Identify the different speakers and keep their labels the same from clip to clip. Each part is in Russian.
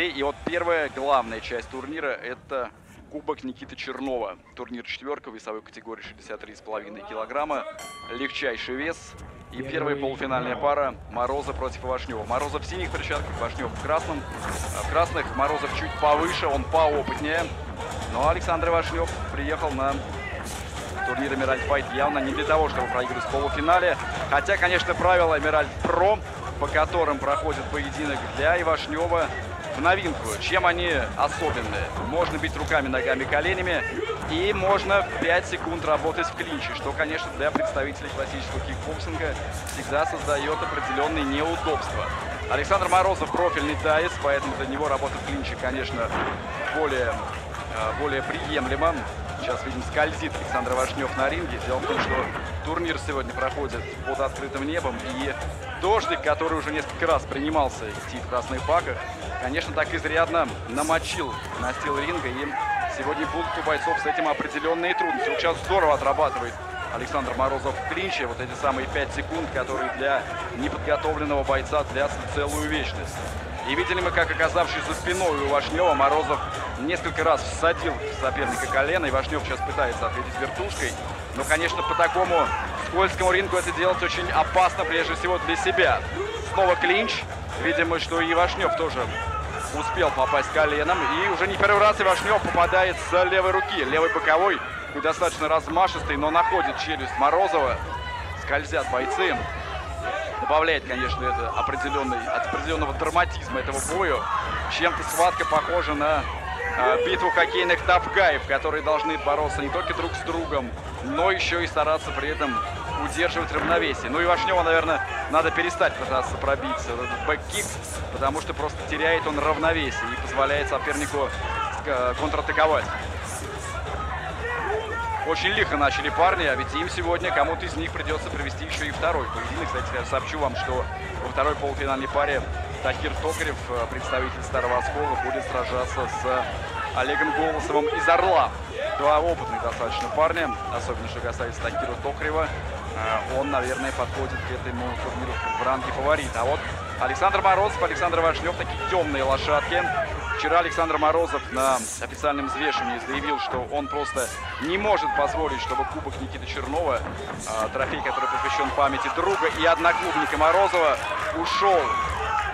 Speaker 1: гостей. И вот первая главная часть турнира – это Кубок Никиты Чернова. Турнир четверка, весовой категории 63,5 килограмма. Легчайший вес. И первая полуфинальная пара Мороза против Вашнева. Морозов в синих перчатках, Вашнев в красном. А в красных Морозов чуть повыше, он поопытнее. Но Александр Вашнев приехал на турнир Эмиральд Файт явно не для того, чтобы проиграть в полуфинале. Хотя, конечно, правила Эмиральд Про, по которым проходит поединок для Ивашнева в новинку. Чем они особенные? Можно бить руками, ногами, коленями. И можно 5 секунд работать в клинче, что, конечно, для представителей классического кикбоксинга всегда создает определенные неудобства. Александр Морозов профильный таец, поэтому для него работа в клинче, конечно, более, э, более приемлема. Сейчас, видим, скользит Александр Ивашнев на ринге. Дело в том, что турнир сегодня проходит под открытым небом. И дождик, который уже несколько раз принимался идти в красных паках, конечно, так изрядно намочил настил ринга. И сегодня будут у бойцов с этим определенные трудности. Вот сейчас здорово отрабатывает Александр Морозов в клинче. Вот эти самые 5 секунд, которые для неподготовленного бойца длятся целую вечность. И видели мы, как оказавшись за спиной у Вашнева, Морозов несколько раз всадил соперника колено, и Вашнев сейчас пытается ответить вертушкой. Но, конечно, по такому скользкому рингу это делать очень опасно, прежде всего для себя. Снова клинч. Видимо, что и Вашнев тоже успел попасть коленом. И уже не первый раз Ивашнев попадает с левой руки. Левый боковой, достаточно размашистый, но находит челюсть Морозова. Скользят бойцы добавляет, конечно, это определенный, от определенного драматизма этого боя. Чем-то схватка похожа на э, битву хоккейных тафгаев, которые должны бороться не только друг с другом, но еще и стараться при этом удерживать равновесие. Ну Ивашневу, наверное, надо перестать пытаться пробиться back kick, потому что просто теряет он равновесие и позволяет сопернику э, контратаковать. Очень лихо начали парни, а ведь им сегодня кому-то из них придется провести еще и второй поединок. Кстати, сообщу вам, что во второй полуфинальной паре Тахир Токарев, э, представитель Старого Оскола, будет сражаться с Олегом Голосовым из Орла. Два опытных достаточно парня, особенно что касается Тахира Токарева. Э, он, наверное, подходит к этому турниру в ранге фаворит. А вот Александр Морозов, Александр Вашнев, такие темные лошадки. Вчера Александр Морозов на официальном взвешивании заявил, что он просто не может позволить, чтобы Кубок Никиты Чернова, а, трофей, который посвящен памяти друга и одноклубника Морозова, ушел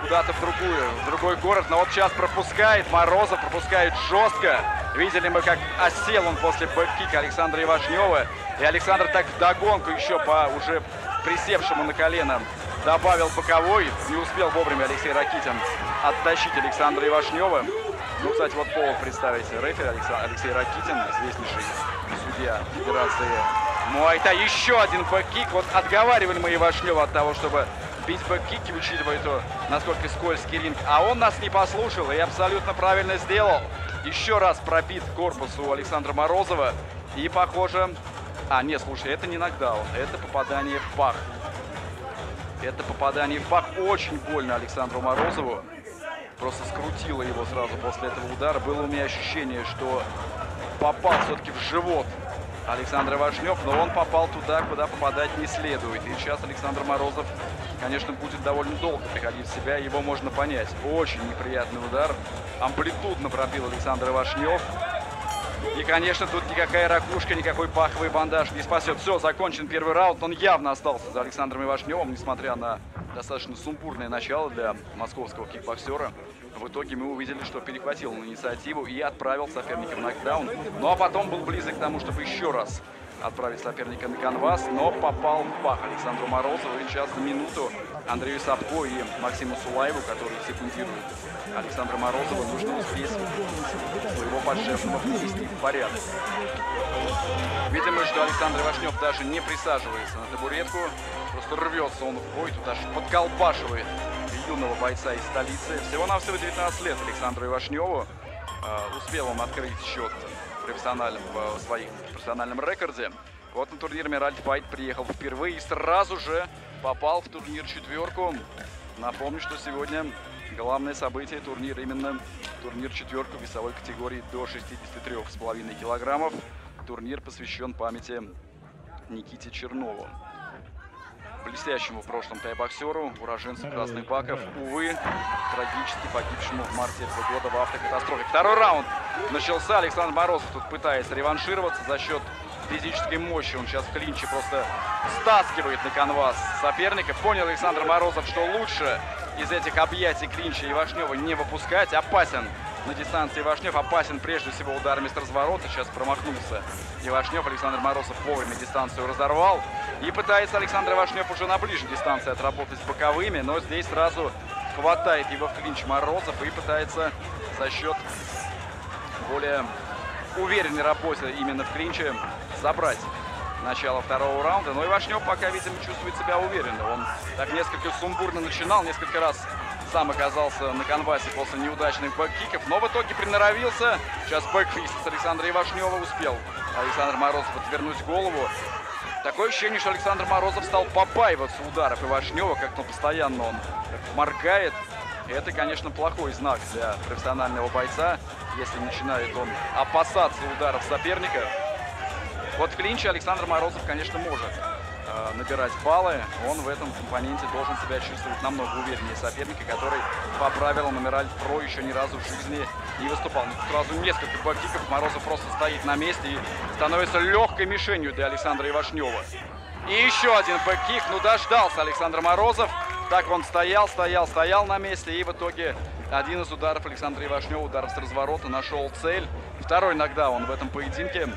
Speaker 1: куда-то в другую, в другой город. Но вот сейчас пропускает, Морозов пропускает жестко. Видели мы, как осел он после бэккика Александра Ивашнева. И Александр так вдогонку еще по уже присевшему на колено добавил боковой. Не успел вовремя Алексей Ракитин оттащить Александра Ивашнева. Ну, кстати, вот повод представить рефери Алексей Ракитин, известнейший судья Федерации Муайтай. Еще один back kick. Вот отговаривали мы Ивашнева от того, чтобы бить back kick и, учитывая то, насколько скользкий ринг. А он нас не послушал и абсолютно правильно сделал. Еще раз пробит корпус у Александра Морозова. И, похоже... А, нет, слушай, это не нокдаун, это попадание в пах. Это попадание в пах очень больно Александру Морозову просто скрутило его сразу после этого удара. Было у меня ощущение, что попал все-таки в живот Александр Вашнев, но он попал туда, куда попадать не следует. И сейчас Александр Морозов, конечно, будет довольно долго приходить в себя, его можно понять. Очень неприятный удар. Амплитудно пробил Александр Вашнев. И, конечно, тут никакая ракушка, никакой паховый бандаж не спасет. Все, закончен первый раунд. Он явно остался за Александром Ивашневым, несмотря на достаточно сумбурное начало для московского кикбоксера. В итоге мы увидели, что перехватил он инициативу и отправил соперника в нокдаун. Ну а потом был близок к тому, чтобы еще раз отправить соперника на канвас, но попал в пах Александру Морозову. И сейчас на минуту Андрею Сапко и Максиму Сулаеву, которые секундируют Александра Морозова, нужно успеть своего подшефного привести в порядок. Видимо, что Александр Ивашнев даже не присаживается на табуретку, просто рвется он в бой, тут аж подколбашивает юного бойца из столицы. Всего-навсего 19 лет Александру Ивашневу. Uh, успел он открыть счет профессиональном, в своих профессиональном рекорде. Вот на турнир Миральд Файт приехал впервые и сразу же попал в турнир четверку. Напомню, что сегодня главное событие турнира именно турнир четверку весовой категории до 63,5 килограммов. Турнир посвящен памяти Никите Чернову. блестящему в прошлом тайбоксеру, уроженцу Красных Баков, увы, трагически погибшему в марте этого года в автокатастрофе. Второй раунд начался. Александр Морозов тут пытается реваншироваться за счет физической мощи. Он сейчас в клинче просто стаскивает на канвас соперника. Понял Александр Морозов, что лучше из этих объятий клинча Ивашнева не выпускать. Опасен на дистанции Ивашнев. Опасен прежде всего ударами с разворота. Сейчас промахнулся Ивашнев. Александр Морозов вовремя дистанцию разорвал. И пытается Александр Ивашнев уже на ближней дистанции отработать боковыми. Но здесь сразу хватает его в клинч Морозов и пытается за счет более уверенной работы именно в клинче забрать начало второго раунда. Но Ивашнев пока, видимо, чувствует себя уверенно. Он так несколько сумбурно начинал, несколько раз сам оказался на канвасе после неудачных back kick ов, но в итоге приноровился. Сейчас бэкфист с Александра Ивашнева успел Александр Морозов отвернуть голову. Такое ощущение, что Александр Морозов стал побаиваться ударов Ивашнева, как-то постоянно он моргает. И это, конечно, плохой знак для профессионального бойца, если начинает он опасаться ударов соперника. Вот в клинче Александр Морозов, конечно, может э, набирать баллы. Он в этом компоненте должен себя чувствовать намного увереннее соперника, который по правилам Emerald Pro еще ни разу в жизни не выступал. Ну, сразу несколько back kick ов. Морозов просто стоит на месте и становится легкой мишенью для Александра Ивашнева. И еще один back kick. Ну, дождался Александр Морозов. Так он стоял, стоял, стоял на месте. И в итоге один из ударов Александра Ивашнева, удар с разворота, нашел цель. Второй нокдаун в этом поединке.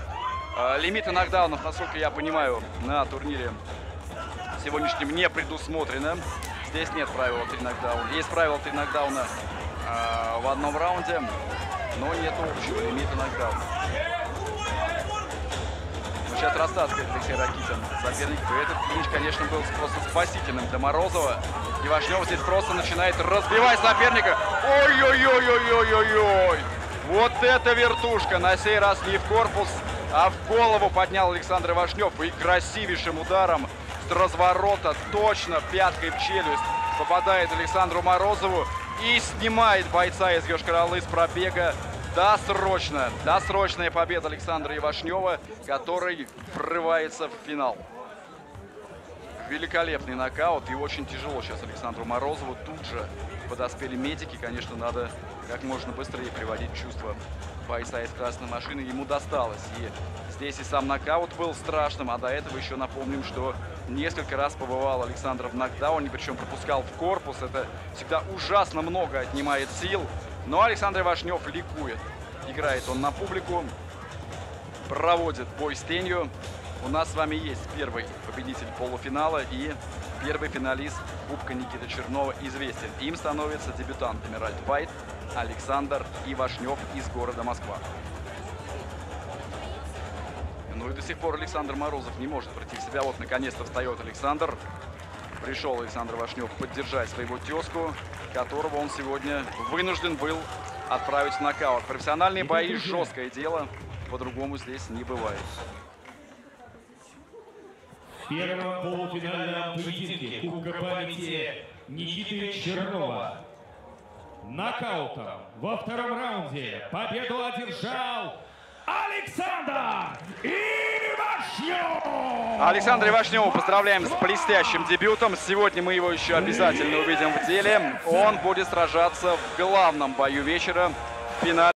Speaker 1: А, лимиты нокдаунов, насколько я понимаю, на турнире сегодняшнем не предусмотрены. Здесь нет правила 3 нокдауна. Есть правило 3 нокдауна э, в одном раунде, но нет общего лимита нокдауна. Ну, сейчас растаскивает Алексей Ракитин соперник. Этот клинч, конечно, был просто спасительным для Морозова. Ивашнев здесь просто начинает разбивать соперника. Ой-ой-ой-ой-ой-ой-ой! Вот это вертушка! На сей раз не в корпус, а в голову поднял Александр Ивашнев и красивейшим ударом с разворота точно пяткой в челюсть попадает Александру Морозову и снимает бойца из Йошкар-Олы с пробега. Досрочно, досрочная победа Александра Ивашнева, который врывается в финал. Великолепный нокаут и очень тяжело сейчас Александру Морозову. Тут же подоспели медики. Конечно, надо как можно быстрее приводить чувство бойца из красной машины. Ему досталось. И здесь и сам нокаут был страшным. А до этого еще напомним, что несколько раз побывал Александр в нокдауне. Причем пропускал в корпус. Это всегда ужасно много отнимает сил. Но Александр Ивашнев ликует. Играет он на публику. Проводит бой с тенью. У нас с вами есть первый победитель полуфинала и первый финалист Кубка Никиты Чернова известен. Им становится дебютант Эмеральд Байт Александр Ивашнев из города Москва. Ну и до сих пор Александр Морозов не может пройти в себя. Вот наконец-то встает Александр. Пришел Александр Вашнев поддержать своего тезку, которого он сегодня вынужден был отправить в нокаут. Профессиональные бои – жесткое дело. По-другому здесь не бывает.
Speaker 2: Первом полуфинальном поединке Кубка памяти Никиты Чернова нокаутом во втором раунде победу одержал Александр Ивашнев!
Speaker 1: Александр Ивашневу поздравляем с блестящим дебютом. Сегодня мы его еще обязательно увидим в деле. Он будет сражаться в главном бою вечера в финале.